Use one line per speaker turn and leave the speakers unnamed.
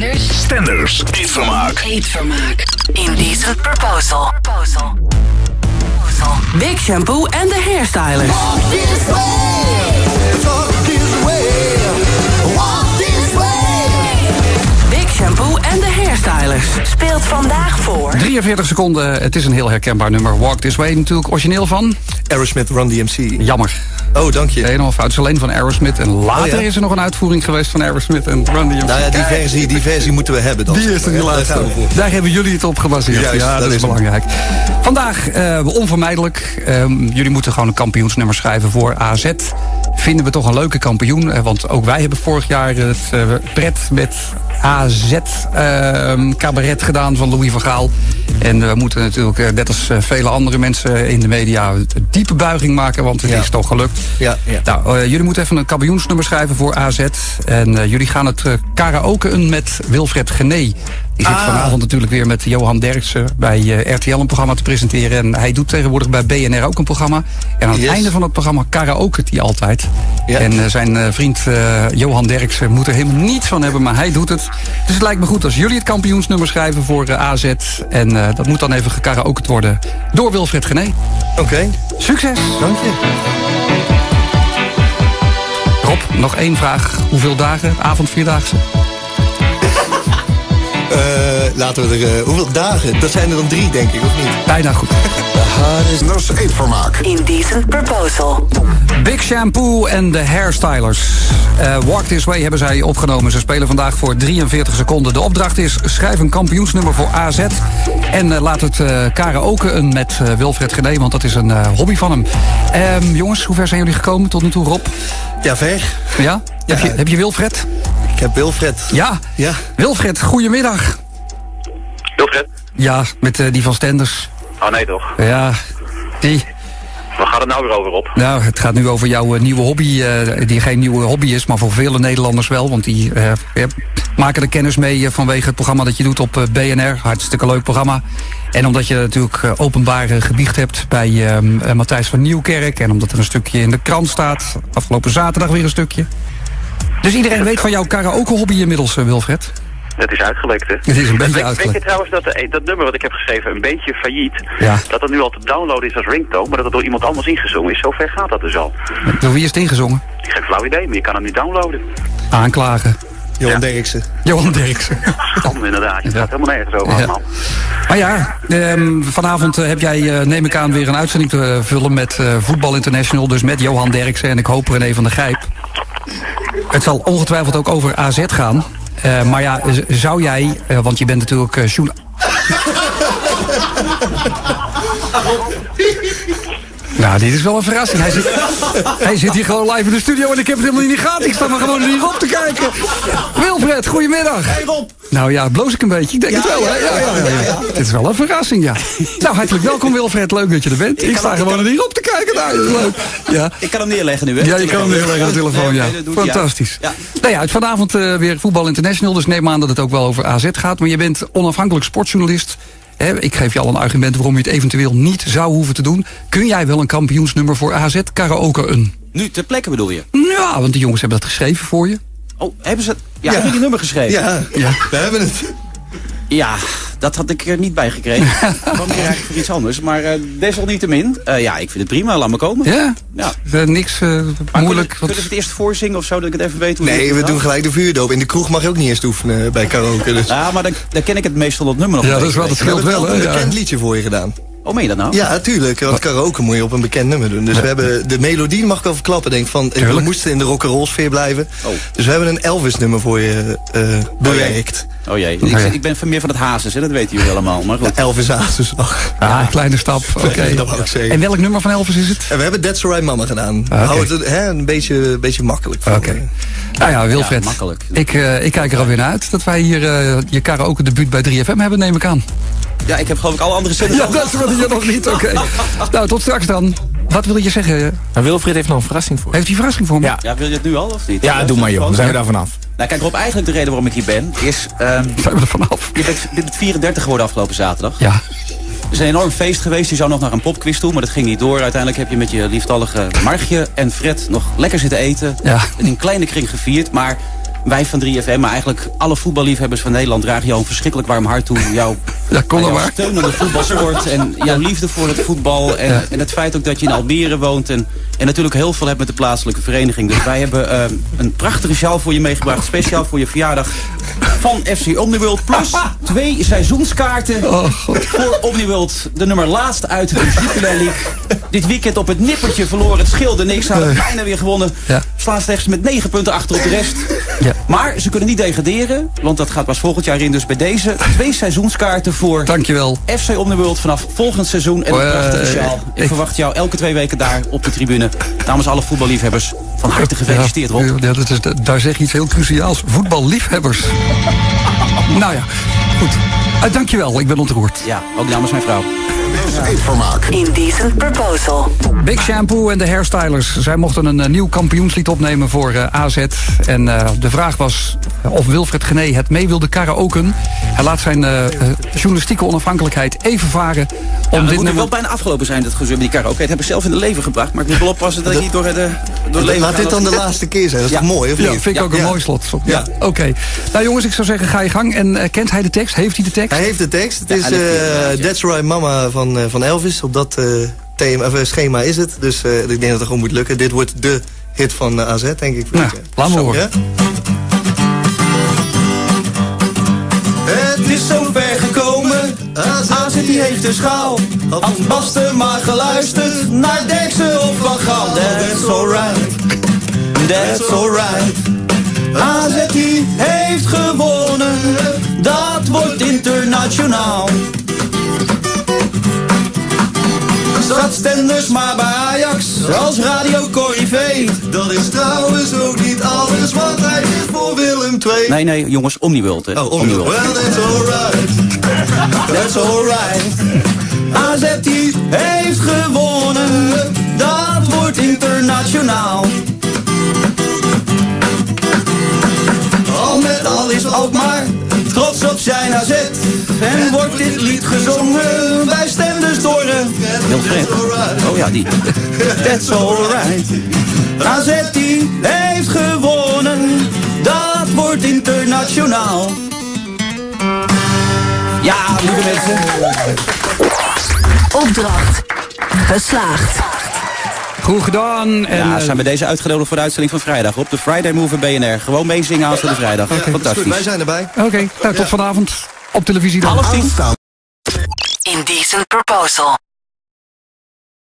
Stenders.
Stenders. Eetvermaak.
Eetvermaak. Indecent Proposal. Proposal.
Big Shampoo en de hairstylers. Big Shampoo en de hairstylers speelt vandaag voor
43 seconden, het is een heel herkenbaar nummer. Walk This Way natuurlijk origineel van.
Aerosmith Run DMC.
Jammer.
Oh, dank je.
Helemaal fout. Het is alleen van Aerosmith. En later
Oh, ja?
is er nog een uitvoering geweest van Aerosmith en Run DMC.
Nou ja, die versie, die versie moeten we hebben dan.
Die is er
we voor.
Daar hebben jullie het op gebaseerd.
Juist,
ja, dat,
dat
is belangrijk. Vandaag, eh, onvermijdelijk, ehm, jullie moeten gewoon een kampioensnummer schrijven voor AZ. Vinden we toch een leuke kampioen. eh, want ook wij hebben vorig jaar het eh, pret met AZ ehm, cabaret gedaan van Louis van Gaal. En we moeten natuurlijk, net als vele andere mensen in de media, een diepe buiging maken. Want het
Ja.
is toch gelukt.
Ja, ja.
Nou, eh, jullie moeten even een kampioensnummer schrijven voor AZ. En eh, jullie gaan het uh, karaokeën met Wilfred Gené. Die zit
Ah.
vanavond natuurlijk weer met Johan Derksen bij eh, RTL een programma te presenteren. En hij doet tegenwoordig bij BNR ook een programma. En aan het
Yes.
einde van het programma karaoke hij altijd.
Ja.
En eh, zijn eh, vriend Johan Derksen moet er helemaal niets van hebben, maar hij doet het. Dus het lijkt me goed als jullie het kampioensnummer schrijven voor AZ. En dat moet dan even gekaraokerd worden door Wilfred Gené.
Oké,
Succes!
dank je.
Rob, nog één vraag. Hoeveel dagen? Avond,
Eh, laten we er... eh, hoeveel dagen? Dat zijn er dan drie, denk ik, of niet?
Bijna goed.
Stenders. Eetvermaak.
Indecent Proposal.
Big Shampoo en de Hairstylers. Eh, Walk This Way hebben zij opgenomen. Ze spelen vandaag voor 43 seconden. De opdracht is schrijf een kampioensnummer voor AZ. En eh, laat het eh karaoke met eh, Wilfred Gené, want dat is een eh, hobby van hem. Ehm, jongens, hoe ver zijn jullie gekomen tot nu toe, Rob?
Ja, ver.
Ja? Heb, je, heb je Wilfred?
Ik heb Wilfred.
Ja.
Ja.
Wilfred, goedemiddag.
Wilfred?
Ja, met eh, die van Stenders.
Oh nee toch?
Ja, die.
Waar gaat het nou weer over op?
Nou, het gaat nu over jouw eh, nieuwe hobby, eh, die geen nieuwe hobby is, maar voor vele Nederlanders wel. Want die maken er kennis mee vanwege het programma dat je doet op BNR. Hartstikke leuk programma. En omdat je natuurlijk openbaar eh, gebiecht hebt bij eh, eh, Matthijs van Nieuwkerk. En omdat er een stukje in de krant staat. Afgelopen zaterdag weer een stukje. Dus iedereen weet van jouw karaoke hobby inmiddels, eh, Wilfred.
Het is uitgelekt hè?
Het is een beetje
Weet, weet je
uitgelekt.
trouwens dat eh, dat nummer wat ik heb geschreven een beetje failliet?
Ja.
Dat het nu al te downloaden is als ringtone, maar dat het door iemand anders ingezongen is. Zo ver gaat dat dus al.
Door wie is het ingezongen?
Ik heb geen flauw idee, maar je kan hem nu downloaden.
Aanklagen.
Johan
Ja.
Derksen.
Johan Derksen.
Stam inderdaad, je
Ja.
gaat helemaal nergens over
Ja.
allemaal.
Maar ja, ehm, vanavond eh, heb jij, eh, neem ik aan, weer een uitzending te vullen met eh, Voetbal International. Dus met Johan Derksen en ik hoop René van der Gijp. Het zal ongetwijfeld ook over AZ gaan. Eh, maar ja, zou jij, eh, want je bent natuurlijk journa- Nou, dit is wel een verrassing. Hij zit, hij zit hier gewoon live in de studio en ik heb het helemaal niet in de gaten. Ik sta maar gewoon hier op te kijken. Wilfred, goedemiddag. Hey Rob. Nou ja, bloos ik een beetje. Ik denk het wel, hè? Ja, ja, ja, ja. Het is wel een verrassing, ja. Nou, hartelijk welkom Wilfred. Leuk dat je er bent. Ik, sta gewoon hier op te kijken. Nou, dat is leuk. Ja.
Ik kan hem neerleggen nu, hè?
Ja, je kan hem neerleggen aan de telefoon, ja. Fantastisch.
Ja.
Nou ja, het vanavond eh, weer Voetbal International. Dus neem aan dat het ook wel over AZ gaat. Maar je bent onafhankelijk sportjournalist. Hè, ik geef je al een argument waarom je het eventueel niet zou hoeven te doen. Kun jij wel een kampioensnummer voor AZ karaoke een?
Nu ter plekke bedoel je?
Ja, want de jongens hebben dat geschreven voor je.
Oh, hebben ze... Ja,
Ja.
hebben die nummer geschreven?
Ja,
Ja.
we hebben het.
Ja, dat had ik er niet bij gekregen. Ik kwam hier eigenlijk voor iets anders. Maar eh, desalniettemin, eh, ja, ik vind het prima. Laat me komen.
Ja?
Ja.
Eh, niks eh, moeilijk.
Kunnen,
wat-
kunnen we het eerst voorzingen of zo, dat ik het even weet hoe
Nee, we
gaat?
doen gelijk de vuurdoop. In de kroeg mag je ook niet eerst oefenen bij karaoke. Dus.
Ja, maar dan, dan ken ik het meestal dat nummer nog
Ja, dat is dat
we
scheelt
hebben
wel, hè?
een bekend liedje voor je gedaan.
Oh, meen je dat nou?
Ja, tuurlijk. Want karaoke moet je op een bekend nummer doen. Dus we hebben de melodie mag ik wel verklappen. Denk van, we moesten in de rock'n'roll sfeer blijven.
Oh.
Dus we hebben een Elvis nummer voor je eh, bewerkt.
Oh jee, ik,
ja.
ik ben van meer van het hazes, hè? dat weten jullie allemaal. Maar goed.
Elvis Hazes nog.
Ah, kleine stap. Oké.
ik.
En welk nummer van Elvis is het?
En we hebben That's Alright Mama gedaan.
Ah.
Hou het hè, een beetje, beetje makkelijk.
Oké.
eh.
Nou ja, Wilfred.
Ja, makkelijk.
Ik, eh, ik kijk er alweer naar uit dat wij hier eh, je karaoke debuut bij 3FM hebben, neem ik aan.
Ja, ik heb geloof ik alle andere zenders
Ja, dat is wat hier nog niet. Oké. Nou, tot straks dan. Wat wil je zeggen?
Maar Wilfried heeft nog een verrassing voor.
Heeft hij verrassing voor me?
Ja.
Ja, wil je het nu al of niet?
Ja, doe maar joh, dan zijn we daar vanaf.
Nou kijk Rob, eigenlijk de reden waarom ik hier ben is... ehm,
Zijn we er vanaf?
je bent, je bent 34 geworden afgelopen zaterdag.
Ja.
Er is een enorm feest geweest. Je zou nog naar een popquiz toe, maar dat ging niet door. Uiteindelijk heb je met je lieftallige Margje en Fred nog lekker zitten eten.
Ja.
In een kleine kring gevierd. Maar wij van 3FM, maar eigenlijk alle voetballiefhebbers van Nederland... dragen jou een verschrikkelijk warm hart toe. Jouw,
Ja, kom dan
jouw
maar.
steun aan de voetbalsport en jouw liefde voor het voetbal. En,
Ja.
en het feit ook dat je in Almere woont. En, en natuurlijk heel veel hebt met de plaatselijke vereniging. Dus wij hebben eh, een prachtige sjaal voor je meegebracht. Speciaal voor je verjaardag van FC Omniworld. Plus twee seizoenskaarten
Oh,
voor Omniworld. De nummer laatst uit de Jupiler League. Dit weekend op het nippertje verloren. Het scheelde niks. Hadden bijna weer gewonnen. Slaan slechts met negen punten achter op de rest.
Ja.
Maar ze kunnen niet degraderen. Want dat gaat pas volgend jaar in. Dus bij deze twee seizoenskaarten voor
Dankjewel.
FC Omniworld vanaf volgend seizoen. En een
Eh,
prachtige sjaal. Ik
ik-
verwacht jou elke twee weken daar op de tribune. Namens alle voetballiefhebbers. Van harte gefeliciteerd Rob.
Ja, dat is, daar zeg je iets heel cruciaals. Voetballiefhebbers. nou ja, goed. Uh, dankjewel, ik ben ontroerd.
Ja, ook namens mijn vrouw.
Eetvermaak.
Indecent Proposal.
Big Shampoo en de hairstylers. Zij mochten een eh, nieuw kampioenslied opnemen voor eh, AZ. En eh, de vraag was eh, of Wilfred Gené het mee wilde karaoken. Hij laat zijn eh, eh, journalistieke onafhankelijkheid even varen.
Ja,
Om
het
dit
moet nu
nummer...
wel bijna afgelopen zijn, dat gezeur met die karaoke. Dat heb ik zelf in het leven gebracht. Maar ik moet wel oppassen dat ik niet door, de, door het leven
Laat dit dan de laatste keer zijn. Dat is
Ja.
toch mooi, of
Ja,
niet?
vind ik ook een
Ja.
mooi slot.
Ja.
Ja. Oké. Nou jongens, ik zou zeggen, ga je gang. En eh, kent hij de tekst? Heeft hij de tekst?
Hij heeft de tekst. Het
Ja,
is
ja.
That's Right Mama van, eh, van Elvis. Op dat eh, thema, schema is het. Dus ik denk dat het gewoon moet lukken. Dit wordt de hit van AZ, denk ik.
Nou, laat me
Zo,
horen.
ja?
Het is zo ver gekomen. AZ die heeft de schaal. Had Basten maar geluisterd naar Derksen of Van Gaal. That's alright. That's alright. Internationaal. Zat Stenders maar bij Ajax als radio Corrivé.
Dat is trouwens ook niet alles, want hij is voor Willem II.
Nee, nee, jongens, Omniworld, hè.
Oh, Omniworld. Well, that's alright.
That's alright. AZ heeft gewonnen. Dat wordt internationaal. Zijn AZ. En wordt dit lied gezongen bij Stenders Doren. Wilfred. Oh ja, die. That's alright. AZ die heeft gewonnen. Dat wordt internationaal. Ja, lieve mensen.
Opdracht. Geslaagd.
Goed gedaan. En,
Ja,
eh,
zijn we deze uitgenodigd voor de uitzending van vrijdag op de Friday Move BNR. Gewoon meezingen aanstaande vrijdag.
Goed, wij
Fantastisch.
zijn erbij.
Oké, nou tot vanavond op televisie dan.
Half tien.
Indecent Proposal.